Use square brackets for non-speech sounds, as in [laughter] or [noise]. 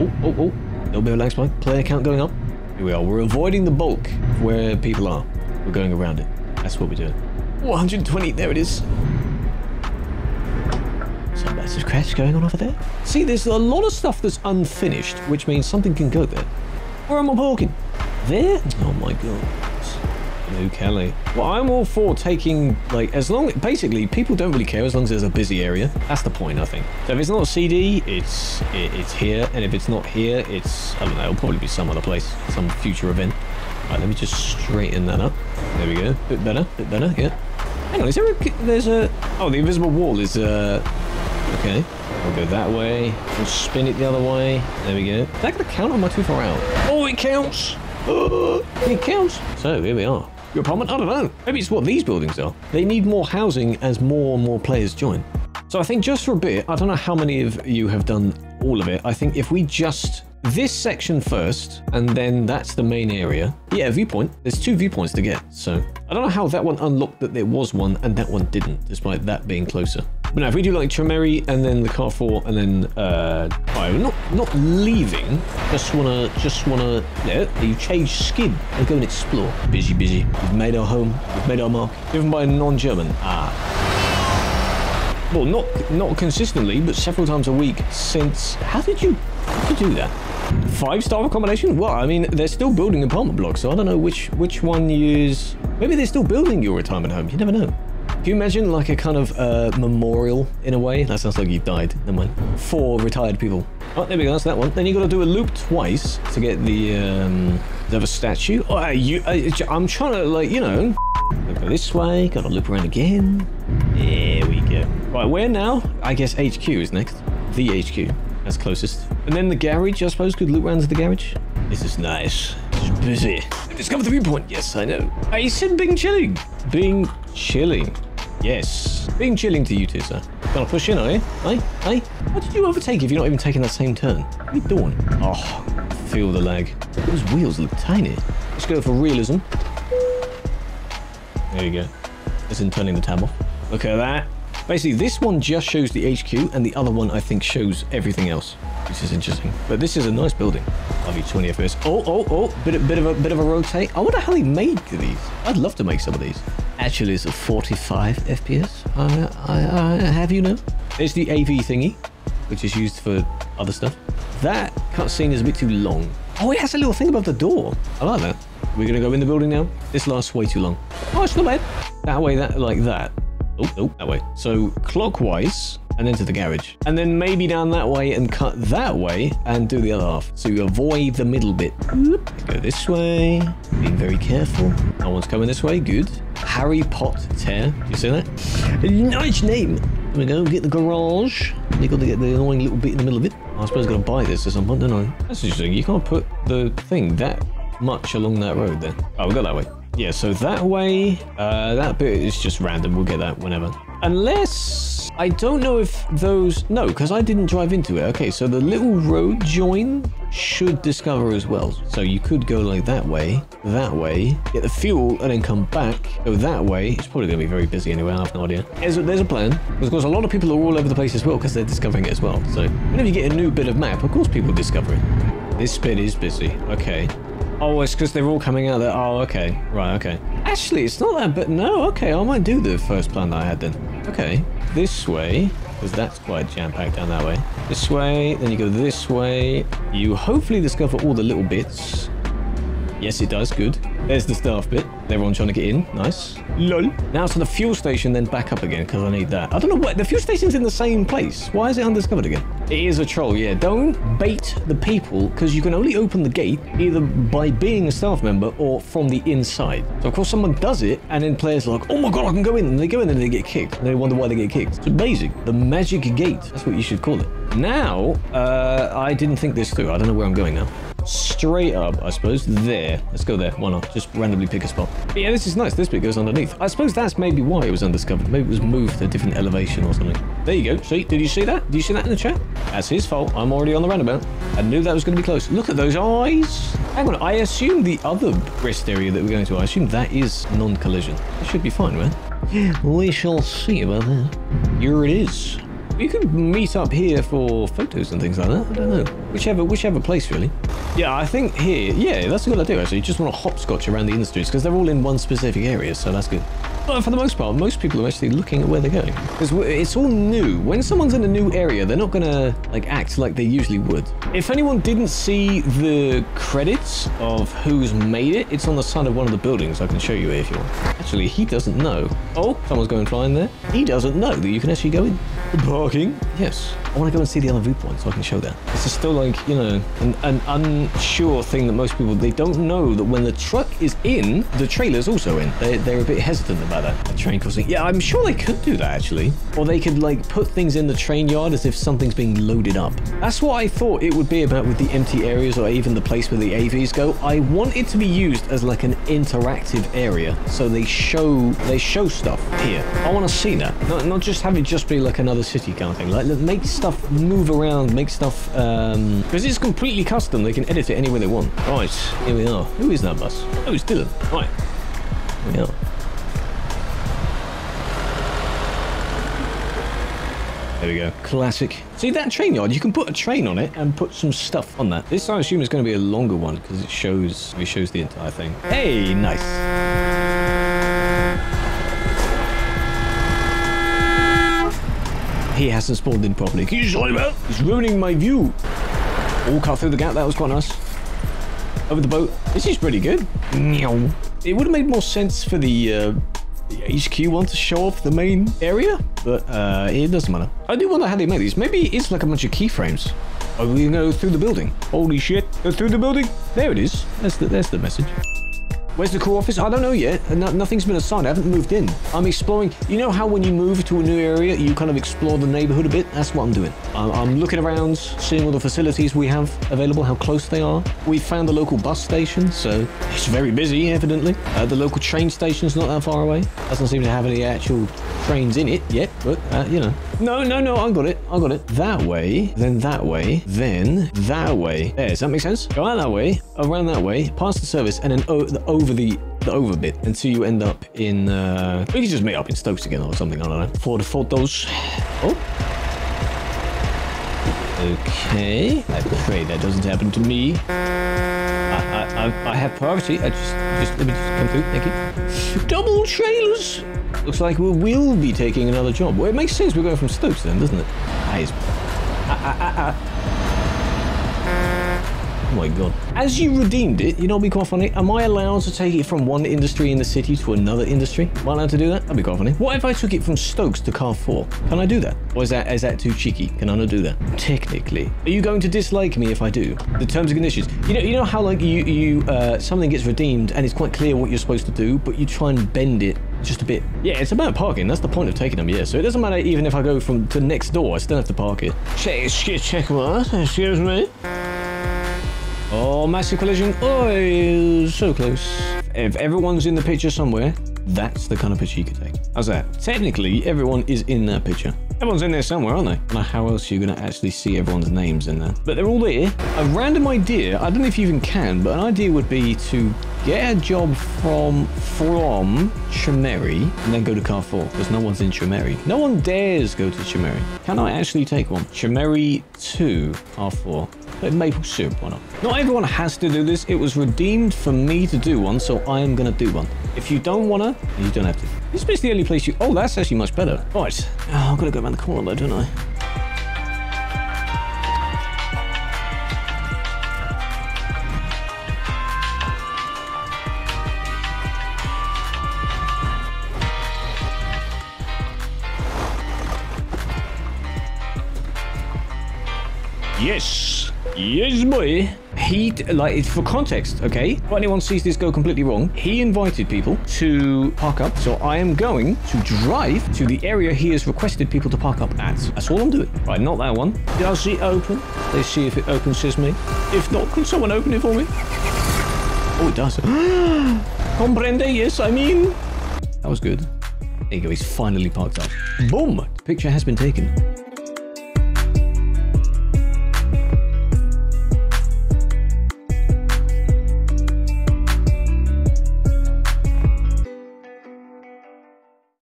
Oh, oh, oh. Little bit of lag spike. Player count going up. Here we are. We're avoiding the bulk where people are. We're going around it. That's what we're doing. 120. There it is. Some massive crash going on over there. See, there's a lot of stuff that's unfinished, which means something can go there. Where am I parking? There? Oh my god. No Kelly. Well, I'm all for taking, like, as long, basically, people don't really care as long as there's a busy area. That's the point, I think. So if it's not CD, it's it, it's here, and if it's not here, it's, I don't know, it'll probably be some other place, some future event. Right, let me just straighten that up. There we go. Bit better, bit better, yeah. Hang on, is there a, there's a, oh, the invisible wall is, uh, okay. We'll go that way. We'll spin it the other way. There we go. Is that to count am I too far out? Oh, it counts! [gasps] It counts! So, here we are. Your apartment? I don't know. Maybe it's what these buildings are. They need more housing as more and more players join. So I think just for a bit, I don't know how many of you have done all of it. I think if we just this section first, and then that's the main area. Yeah, viewpoint. There's two viewpoints to get, so I don't know how that one unlocked that there was one and that one didn't, despite that being closer. But now, if we do like Trameri and then the Kaarfor and then uh, oh, not not leaving. Just wanna just wanna yeah, you change skin and go and explore. Busy, busy. We've made our home. We've made our mark. Given by a non-German. Ah. Well, not not consistently, but several times a week since. How did you, how did you do that? Five star accommodation? Well, I mean, they're still building apartment blocks, so I don't know which which one use. Maybe they're still building your retirement home. You never know. Can you imagine like a kind of uh, memorial in a way? That sounds like you've died. Never mind. For retired people. Oh, there we go. That's that one. Then you got to do a loop twice to get the um, the statue. Oh, you, uh, I'm trying to like you know [laughs] go this way. Got to loop around again. There we go. Right, where now? I guess HQ is next. The HQ. That's closest. And then the garage, I suppose, could loop around to the garage. This is nice. It's busy. Discover the viewpoint. Yes, I know. I said being chilling. Being chilling. Yes. Being chilling to you two, sir. Gonna push in, are you? Hey? Hey? How did you overtake if you're not even taking that same turn? What are you doing? Oh, feel the lag. Those wheels look tiny. Let's go for realism. There you go. Isn't turning the tab off. Look at that. Basically, this one just shows the HQ, and the other one, I think, shows everything else, which is interesting. But this is a nice building. I'll be 20 FPS. Oh, oh, oh, bit, bit of a bit of a rotate. I wonder how they made these. I'd love to make some of these. Actually, it's a 45 FPS. I, I, I have you know. It's the AV thingy, which is used for other stuff. That cutscene is a bit too long. Oh, it has a little thing above the door. I like that. We're gonna go in the building now. This lasts way too long. Oh, it's not bad. That way, that like that. Oh, oh, that way. So clockwise and then to the garage. And then maybe down that way and cut that way and do the other half. So you avoid the middle bit. Go this way. Being very careful. No one's coming this way. Good. Harry Potter. You see that? Nice name. There we go. Get the garage. You got to get the annoying little bit in the middle of it. I suppose I'm going to buy this at some point, don't I? That's interesting. You can't put the thing that much along that road then. Oh, we'll go that way. Yeah, so that way, uh, that bit is just random. We'll get that whenever. Unless, I don't know if those, no, because I didn't drive into it. Okay, so the little road join should discover as well. So you could go like that way, that way, get the fuel and then come back, go that way. It's probably going to be very busy anyway. I have no idea. There's a, there's a plan. Of course, a lot of people are all over the place as well because they're discovering it as well. So whenever you get a new bit of map, of course people discover it. This bit is busy. Okay. Oh, it's because they're all coming out there. Oh, okay. Right, okay. Actually, it's not that, but no, okay. I might do the first plan that I had then. Okay. This way, because that's quite jam-packed down that way. This way, then you go this way. You hopefully discover all the little bits. Yes, it does. Good. There's the staff bit. Everyone trying to get in. Nice. Lol. Now to the fuel station, then back up again, because I need that. I don't know what... The fuel station's in the same place. Why is it undiscovered again? It is a troll, yeah. Don't bait the people, because you can only open the gate either by being a staff member or from the inside. So, of course, someone does it, and then players are like, oh my god, I can go in. And they go in and they get kicked. And they wonder why they get kicked. It's amazing. The magic gate. That's what you should call it. Now, uh, I didn't think this through. I don't know where I'm going now straight up, I suppose. There. Let's go there. Why not? Just randomly pick a spot. But yeah, this is nice. This bit goes underneath. I suppose that's maybe why it was undiscovered. Maybe it was moved to a different elevation or something. There you go. See? Did you see that? Did you see that in the chat? That's his fault. I'm already on the roundabout. I knew that was going to be close. Look at those eyes. Hang on. I assume the other rest area that we're going to, I assume that is non-collision. It should be fine, man. We shall see about that. Here it is. We could meet up here for photos and things like that. I don't know. Whichever, whichever place, really. Yeah, I think here, yeah, that's a good idea, actually. You just want to hopscotch around the industries because they're all in one specific area, so that's good. But for the most part, most people are actually looking at where they're going. Because it's all new. When someone's in a new area, they're not going to like act like they usually would. If anyone didn't see the credits of who's made it, it's on the side of one of the buildings. I can show you if you want. Actually, he doesn't know. Oh, someone's going flying there. He doesn't know that you can actually go in. Parking? Yes. I want to go and see the other viewpoint so I can show that. This is still like, you know, an, an unsure thing that most people, they don't know that when the truck is in, the trailer's also in. They, they're a bit hesitant about that. A train crossing. Yeah, I'm sure they could do that actually. Or they could like put things in the train yard as if something's being loaded up. That's what I thought it would be about with the empty areas or even the place where the AVs go. I want it to be used as like an interactive area. So they show, they show stuff here. I want to see that. Not, not just have it just be like another city kind of thing. Like make stuff move around, make stuff, um, because it's completely custom. They can edit it any way they want. Right, here we are. Who is that bus? Oh, it's Dylan. Right, here we are. There we go. Classic. See that train yard? You can put a train on it and put some stuff on that. This I assume is going to be a longer one because it shows it shows the entire thing. Hey, nice. He hasn't spawned in properly. Can you slide about? He's ruining my view. All cut through the gap. That was quite nice. Over the boat. This is pretty good. It would have made more sense for the, uh, the HQ one to show off the main area, but uh, it doesn't matter. I do wonder how they make these. Maybe it's like a bunch of keyframes. Oh, we gonna go through the building? Holy shit. Go through the building? There it is. That's the, that's the message. Where's the crew office? I don't know yet. No, nothing's been assigned. I haven't moved in. I'm exploring. You know how when you move to a new area, you kind of explore the neighborhood a bit? That's what I'm doing. I'm, I'm looking around, seeing all the facilities we have available, how close they are. We found the local bus station, so it's very busy, evidently. Uh, the local train station's not that far away. Doesn't seem to have any actual trains in it yet, but, uh, you know. No, no, no, I got it. I got it. That way, then that way, then that way. There, does that make sense? Go out that way, around that way, past the service, and then over the the over bit until you end up in uh we can just meet up in Stokes again or something, I don't know. For the photos. Oh. Okay. I pray that doesn't happen to me. I, I, have priority. I just, just let me just come through. Thank you. Double trailers. Looks like we will be taking another job. Well, it makes sense. We're going from Stokes then, doesn't it? Ah, ah, ah, ah. Oh my god. As you redeemed it, you know be quite funny? Am I allowed to take it from one industry in the city to another industry? Am I allowed to do that? That'd be quite funny. What if I took it from Stokes to Car Kaarfor? Can I do that? Or is that is that too cheeky? Can I not do that? Technically. Are you going to dislike me if I do? The terms and conditions. You know, you know how like you you uh, something gets redeemed and it's quite clear what you're supposed to do, but you try and bend it just a bit. Yeah, it's about parking. That's the point of taking them, yeah. So it doesn't matter even if I go from to next door, I still have to park it. Check, check what? Excuse me? Oh, massive collision. Oh, so close. If everyone's in the picture somewhere, that's the kind of picture you could take. How's that? Technically, everyone is in that picture. Everyone's in there somewhere, aren't they? Know how else you're going to actually see everyone's names in there. But they're all there. A random idea, I don't know if you even can, but an idea would be to get a job from from Chimeri and then go to Kaarfor because no one's in Chimeri. No one dares go to Chimeri. Can I actually take one? Chimeri to Kaarfor. But maple syrup, why not? Not everyone has to do this. It was redeemed for me to do one, so I am going to do one. If you don't want to, you don't have to. This is the only place you... Oh, that's actually much better. Right. Oh, I've got to go around the corner though, don't I? Yes. Yes, boy. He, like, for context, okay? If anyone sees this go completely wrong, he invited people to park up. So I am going to drive to the area he has requested people to park up at. That's all I'm doing. Right, not that one. Does it open? Let's see if it opens, says me. If not, can someone open it for me? Oh, it does. [gasps] Comprende? Yes, I mean. That was good. There you go, he's finally parked up. Boom! Picture has been taken.